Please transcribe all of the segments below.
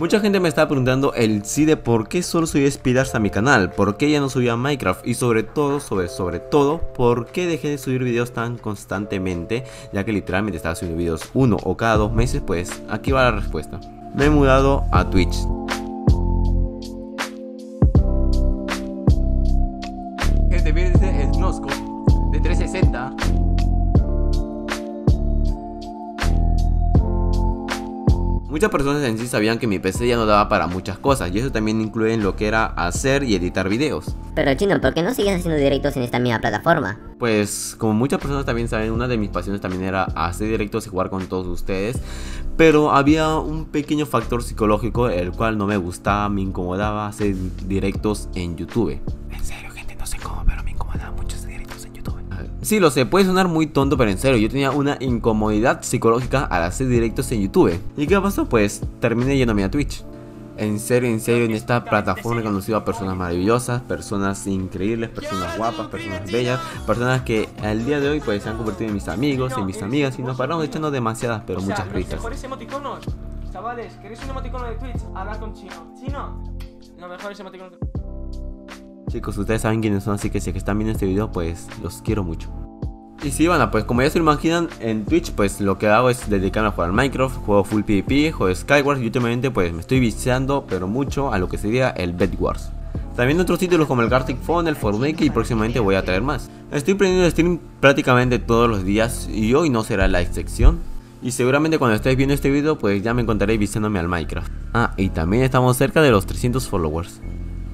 Mucha gente me está preguntando el sí de por qué solo subí speeders a mi canal, por qué ya no subía Minecraft y sobre todo, sobre, sobre todo, por qué dejé de subir videos tan constantemente, ya que literalmente estaba subiendo videos uno o cada dos meses, pues aquí va la respuesta. Me he mudado a Twitch. Este video es Nosco de 360 Muchas personas en sí sabían que mi PC ya no daba para muchas cosas y eso también incluye en lo que era hacer y editar videos. Pero chino, ¿por qué no sigues haciendo directos en esta misma plataforma? Pues como muchas personas también saben, una de mis pasiones también era hacer directos y jugar con todos ustedes. Pero había un pequeño factor psicológico el cual no me gustaba, me incomodaba hacer directos en YouTube. En serio, gente, no sé cómo, Sí, lo sé, puede sonar muy tonto, pero en serio, yo tenía una incomodidad psicológica al hacer directos en YouTube. ¿Y qué pasó? Pues terminé yéndome a Twitch. En serio, en serio, en esta plataforma he conocido a personas maravillosas, personas increíbles, personas guapas, personas bellas, personas que al día de hoy pues se han convertido en mis amigos, en mis amigas y nos paramos echando demasiadas, pero muchas risas. chavales, ¿queréis un emoticono de Twitch? Hablar con Chino. Chino, los mejores emoticonos de Chicos, ustedes saben quiénes son, así que si están viendo este video, pues los quiero mucho. Y sí, bueno, pues como ya se imaginan, en Twitch pues lo que hago es dedicarme a jugar Minecraft, juego full PvP, juego Skywars y últimamente pues me estoy viciando pero mucho a lo que sería el Bed Wars. También otros títulos como el Gartic Phone, el Fortnite y próximamente voy a traer más. Estoy prendiendo stream prácticamente todos los días y hoy no será la excepción. Y seguramente cuando estéis viendo este video pues ya me encontraréis viciándome al Minecraft. Ah, y también estamos cerca de los 300 followers.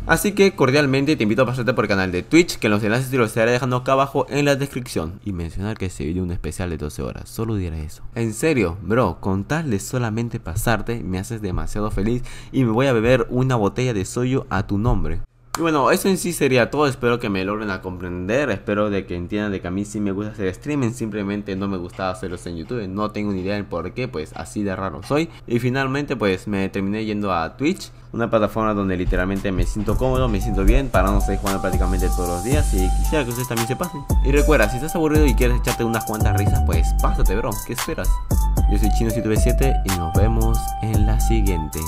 Así que cordialmente te invito a pasarte por el canal de Twitch, que los enlaces te los estaré dejando acá abajo en la descripción. Y mencionar que se viene un especial de 12 horas, solo diré eso. En serio, bro, con solamente pasarte, me haces demasiado feliz y me voy a beber una botella de soyo a tu nombre. Y bueno, eso en sí sería todo, espero que me logren a comprender, espero de que entiendan de que a mí sí me gusta hacer streaming, simplemente no me gustaba hacerlos en YouTube, no tengo ni idea del por qué, pues así de raro soy. Y finalmente pues me terminé yendo a Twitch, una plataforma donde literalmente me siento cómodo, me siento bien, para no estar jugando prácticamente todos los días y quisiera que ustedes también se pasen. Y recuerda, si estás aburrido y quieres echarte unas cuantas risas, pues pásate bro, ¿qué esperas? Yo soy Chino7v7 y nos vemos en la siguiente.